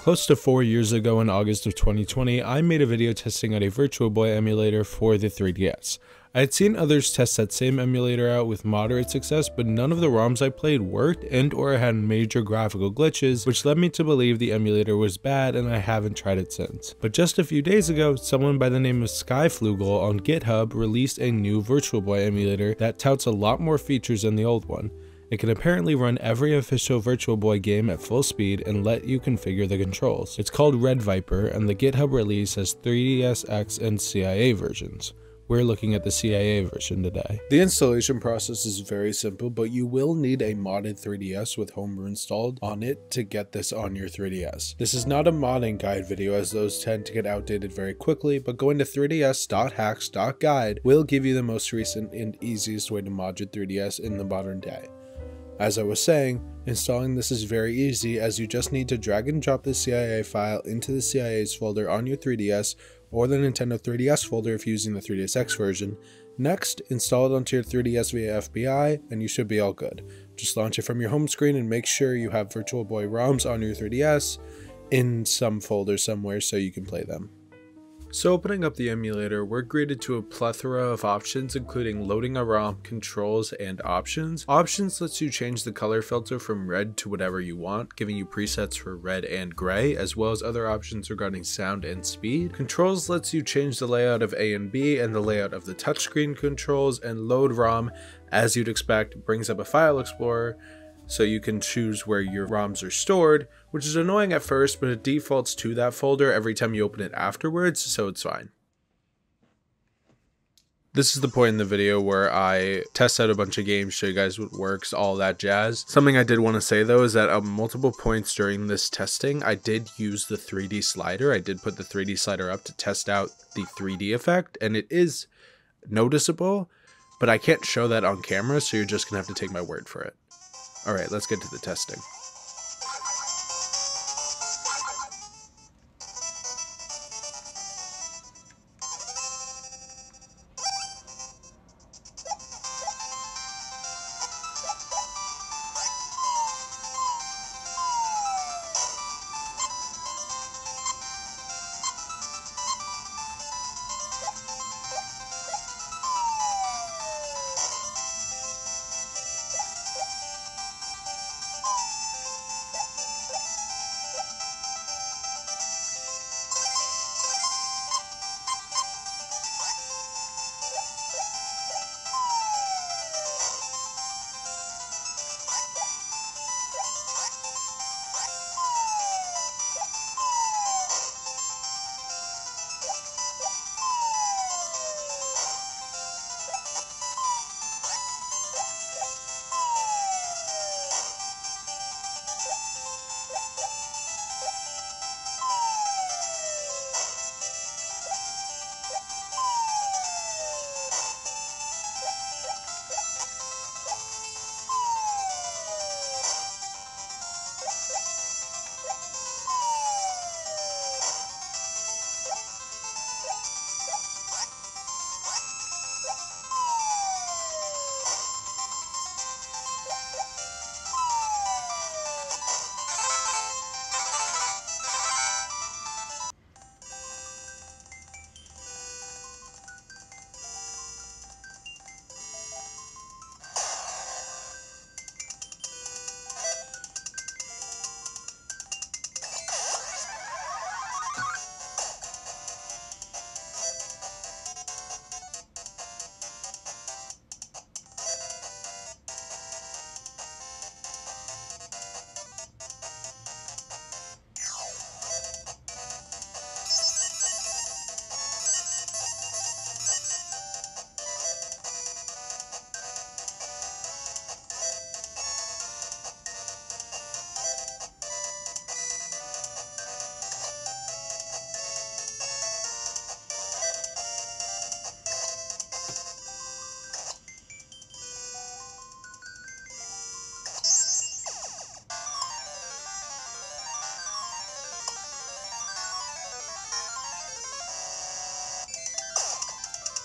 Close to four years ago in August of 2020, I made a video testing out a Virtual Boy emulator for the 3DS. I had seen others test that same emulator out with moderate success, but none of the ROMs I played worked and or had major graphical glitches, which led me to believe the emulator was bad and I haven't tried it since. But just a few days ago, someone by the name of Skyfloogle on GitHub released a new Virtual Boy emulator that touts a lot more features than the old one. It can apparently run every official Virtual Boy game at full speed and let you configure the controls. It's called Red Viper and the GitHub release has 3DSX and CIA versions. We're looking at the CIA version today. The installation process is very simple, but you will need a modded 3DS with Homebrew installed on it to get this on your 3DS. This is not a modding guide video as those tend to get outdated very quickly, but going to 3ds.hacks.guide will give you the most recent and easiest way to mod your 3DS in the modern day. As I was saying, installing this is very easy as you just need to drag and drop the CIA file into the CIA's folder on your 3DS or the Nintendo 3DS folder if using the 3DSX version. Next, install it onto your 3DS via FBI and you should be all good. Just launch it from your home screen and make sure you have Virtual Boy ROMs on your 3DS in some folder somewhere so you can play them. So opening up the emulator, we're greeted to a plethora of options including loading a ROM, controls, and options. Options lets you change the color filter from red to whatever you want, giving you presets for red and gray, as well as other options regarding sound and speed. Controls lets you change the layout of A and B and the layout of the touchscreen controls, and load ROM, as you'd expect, brings up a file explorer, so you can choose where your ROMs are stored, which is annoying at first, but it defaults to that folder every time you open it afterwards, so it's fine. This is the point in the video where I test out a bunch of games, show you guys what works, all that jazz. Something I did want to say though is that at multiple points during this testing, I did use the 3D slider. I did put the 3D slider up to test out the 3D effect, and it is noticeable, but I can't show that on camera, so you're just gonna have to take my word for it. Alright, let's get to the testing.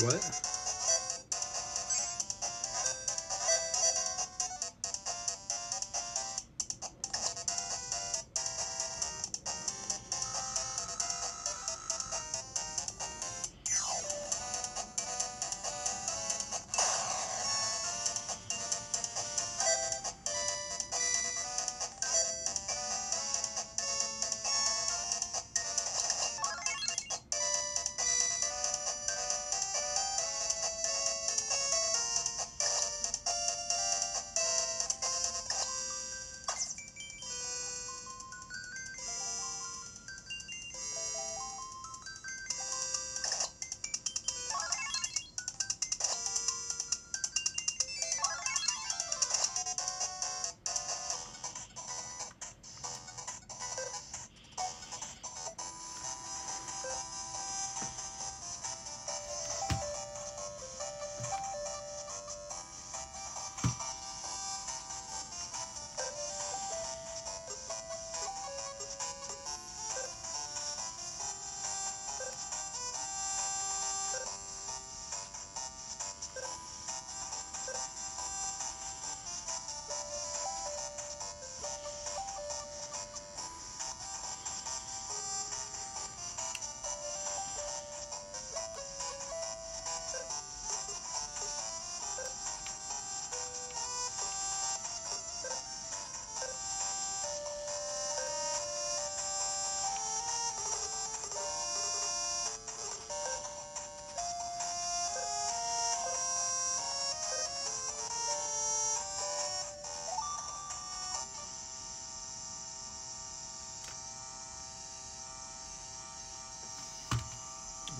What?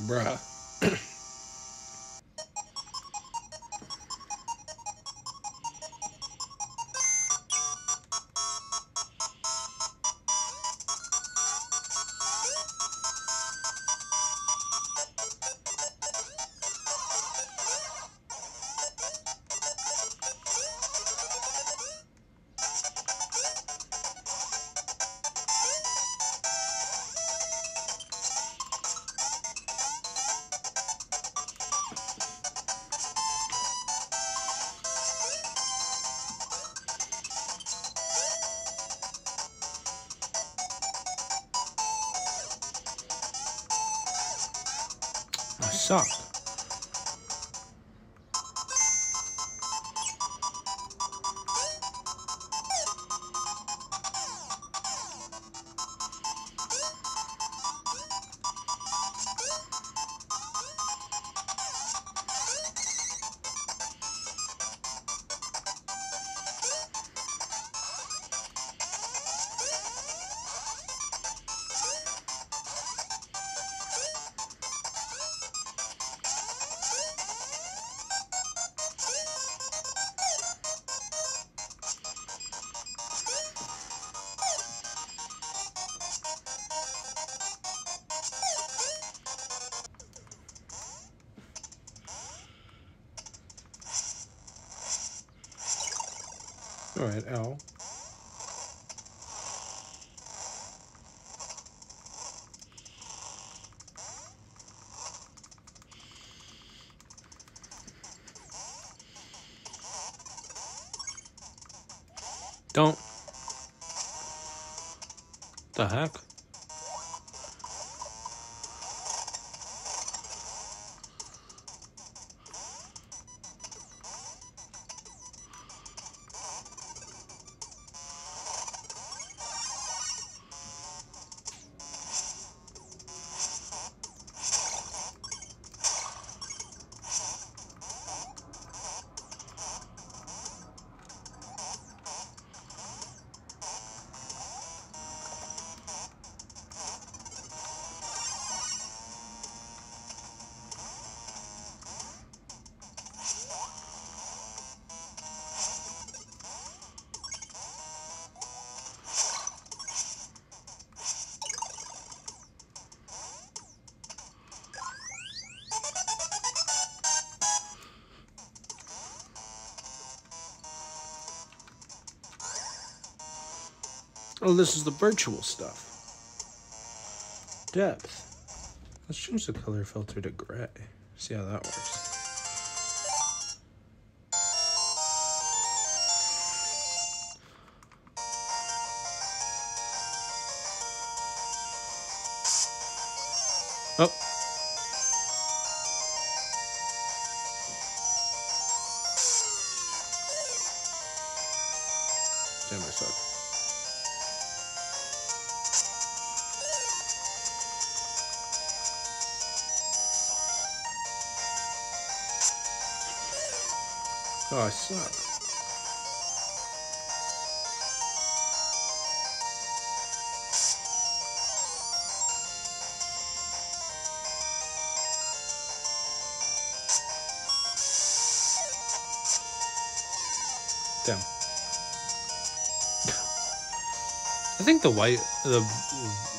Bruh. I suck. Alright, L. Don't. The heck? Oh, this is the virtual stuff. Depth. Let's change the color filter to gray. See how that works. Oh. Damn, I suck. Oh, I suck. Damn. I think the white, the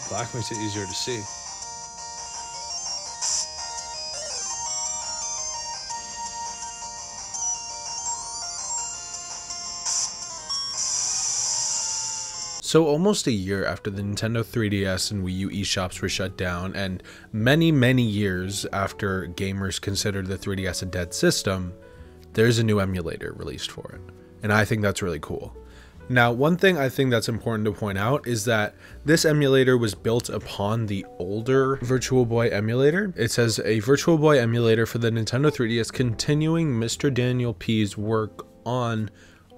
black makes it easier to see. So, almost a year after the Nintendo 3DS and Wii U eShops were shut down, and many, many years after gamers considered the 3DS a dead system, there's a new emulator released for it. And I think that's really cool. Now, one thing I think that's important to point out is that this emulator was built upon the older Virtual Boy emulator. It says a Virtual Boy emulator for the Nintendo 3DS continuing Mr. Daniel P's work on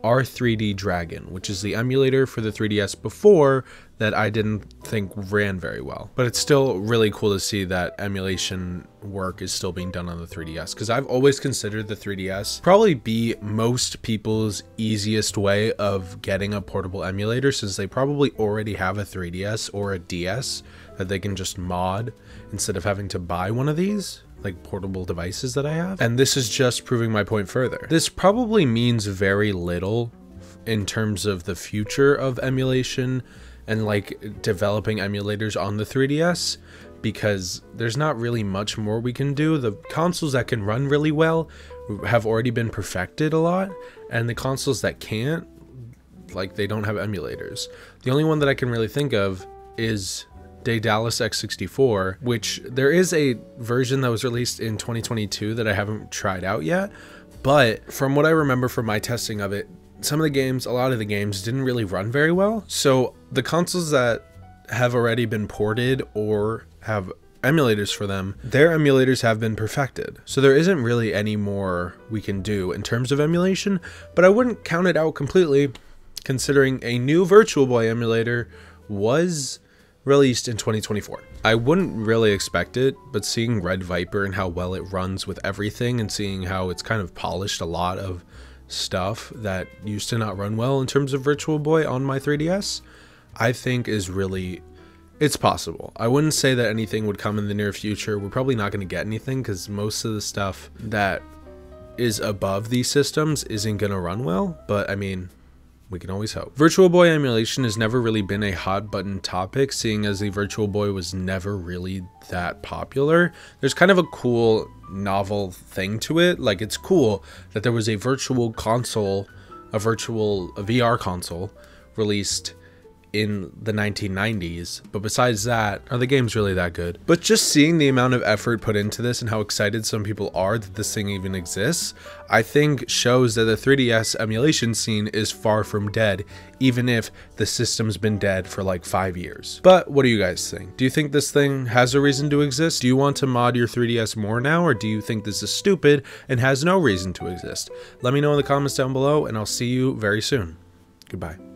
R3D Dragon, which is the emulator for the 3DS before that I didn't think ran very well. But it's still really cool to see that emulation work is still being done on the 3DS because I've always considered the 3DS probably be most people's easiest way of getting a portable emulator since they probably already have a 3DS or a DS that they can just mod instead of having to buy one of these like portable devices that I have. And this is just proving my point further. This probably means very little in terms of the future of emulation and like developing emulators on the 3DS because there's not really much more we can do. The consoles that can run really well have already been perfected a lot, and the consoles that can't, like they don't have emulators. The only one that I can really think of is Daedalus X64, which there is a version that was released in 2022 that I haven't tried out yet. But from what I remember from my testing of it, some of the games, a lot of the games didn't really run very well. So the consoles that have already been ported or have emulators for them, their emulators have been perfected. So there isn't really any more we can do in terms of emulation, but I wouldn't count it out completely considering a new Virtual Boy emulator was released in 2024. I wouldn't really expect it, but seeing Red Viper and how well it runs with everything and seeing how it's kind of polished a lot of stuff that used to not run well in terms of Virtual Boy on my 3DS, I think is really it's possible. I wouldn't say that anything would come in the near future. We're probably not going to get anything cuz most of the stuff that is above these systems isn't going to run well, but I mean, we can always hope. Virtual Boy emulation has never really been a hot button topic, seeing as the Virtual Boy was never really that popular. There's kind of a cool novel thing to it. Like it's cool that there was a virtual console, a virtual a VR console released in the 1990s. But besides that, are the games really that good? But just seeing the amount of effort put into this and how excited some people are that this thing even exists, I think shows that the 3DS emulation scene is far from dead, even if the system's been dead for like five years. But what do you guys think? Do you think this thing has a reason to exist? Do you want to mod your 3DS more now, or do you think this is stupid and has no reason to exist? Let me know in the comments down below, and I'll see you very soon. Goodbye.